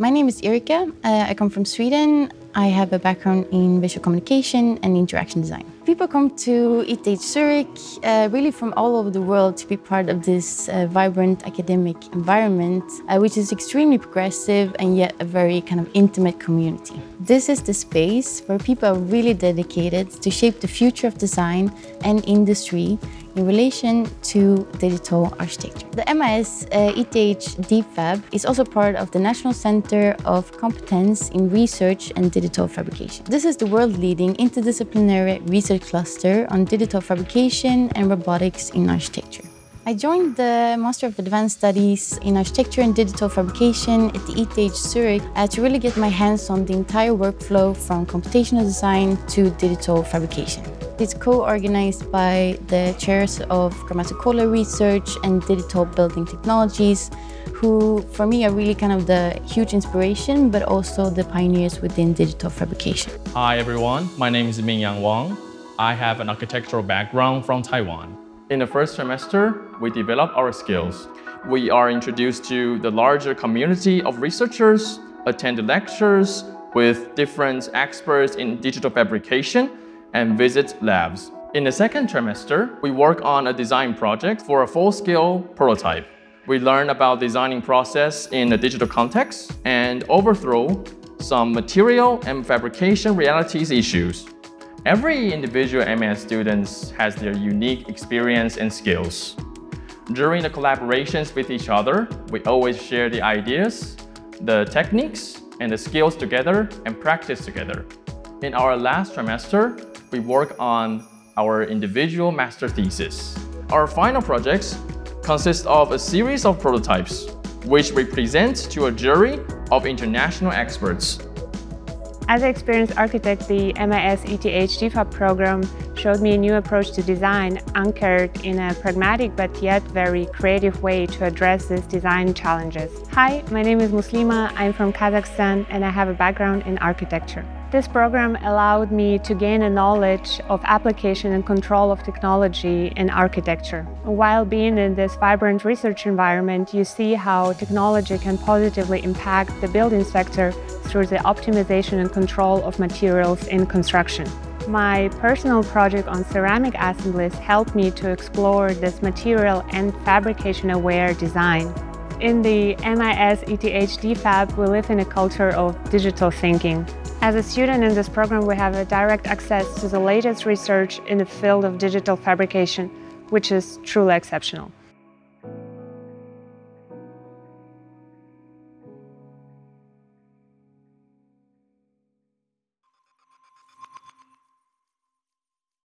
My name is Erika. Uh, I come from Sweden. I have a background in visual communication and interaction design. People come to ETH Zurich uh, really from all over the world to be part of this uh, vibrant academic environment, uh, which is extremely progressive and yet a very kind of intimate community. This is the space where people are really dedicated to shape the future of design and industry in relation to digital architecture. The MAS uh, ETH DFAB is also part of the National Center of Competence in Research and Digital Fabrication. This is the world-leading interdisciplinary research cluster on digital fabrication and robotics in architecture. I joined the Master of Advanced Studies in Architecture and Digital Fabrication at the ETH Zurich uh, to really get my hands on the entire workflow from computational design to digital fabrication. It's co-organized by the chairs of Gramazio Kohler Research and Digital Building Technologies, who for me are really kind of the huge inspiration, but also the pioneers within digital fabrication. Hi everyone, my name is Mingyang Wang. I have an architectural background from Taiwan. In the first semester, we develop our skills. We are introduced to the larger community of researchers, attend lectures with different experts in digital fabrication, and visit labs. In the second trimester, we work on a design project for a full-scale prototype. We learn about designing process in a digital context and overthrow some material and fabrication realities issues. Every individual MAS student has their unique experience and skills. During the collaborations with each other, we always share the ideas, the techniques, and the skills together and practice together. In our last trimester, we work on our individual master thesis. Our final projects consist of a series of prototypes, which we present to a jury of international experts. As an experienced architect, the MAS ETH DFAB program showed me a new approach to design anchored in a pragmatic but yet very creative way to address these design challenges. Hi, my name is Muslima, I'm from Kazakhstan and I have a background in architecture. This program allowed me to gain a knowledge of application and control of technology in architecture. While being in this vibrant research environment, you see how technology can positively impact the building sector through the optimization and control of materials in construction. My personal project on ceramic assemblies helped me to explore this material and fabrication-aware design. In the MAS ETH DFAB, we live in a culture of digital thinking. As a student in this program, we have a direct access to the latest research in the field of digital fabrication, which is truly exceptional.